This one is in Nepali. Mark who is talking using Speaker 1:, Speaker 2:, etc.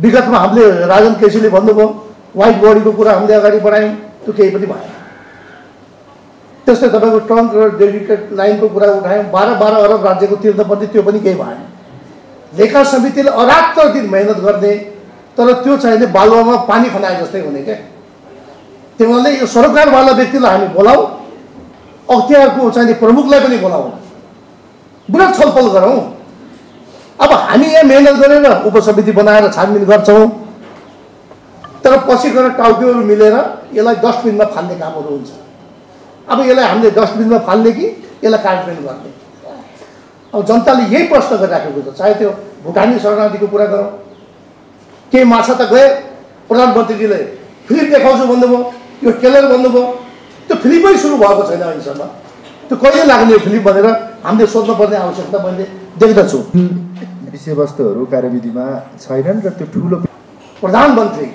Speaker 1: विगतमा हामीले राजन केसीले भन्नुभयो व्हाइट बडीको कुरा हामीले अगाडि बढायौँ त्यो केही पनि भएन. त्यस्तै तपाईँको ट्रङ्क र डेडिकेट लाइनको कुरा उठायौँ बाह्र बाह्र अरब राज्यको तिर्नुपर्ने त्यो पनि केही भएन। लेखा समितिले अरात्र दिन मेहनत गर्ने तर त्यो चाहिने बालुवामा पानी खनाए जस्तै हुने क्या। त्यो हुनाले यो सरकारवाला व्यक्तिलाई हामी बोलाउँ अख्तियारको चाहिने प्रमुखलाई पनि बोलाउँ विराट छलफल गरौँ। हामी यहाँ मेहनत गरेर उपसमिति बनाएर छानबिन गर्छौँ। तर पछि गएर टाउकेहरू मिलेर यसलाई डस्टबिनमा फाल्ने कामहरू हुन्छ। अब यसलाई हामीले डस्टबिनमा फाल्ने कि यसलाई कार्यान्वयन गर्ने? अब जनताले यही प्रश्न गरिराखेको छ चाहे त्यो भुटानी शरणार्थीको कुरा गरौँ। केही माछा त गए प्रधानमन्त्रीजीले फिल्म देखाउँछु भन्नुभयो यो ट्रेलर भन्नुभयो त्यो फिल्मै सुरु भएको छैन अहिलेसम्म। त्यो कहिले लाग्ने यो फिल्म भनेर हामीले सोध्नुपर्ने आवश्यकता मैले देख्दछु।
Speaker 2: विषयवस्तुहरू कार्यविधिमा छैनन् र त्यो ठुलो
Speaker 1: प्रधानमन्त्री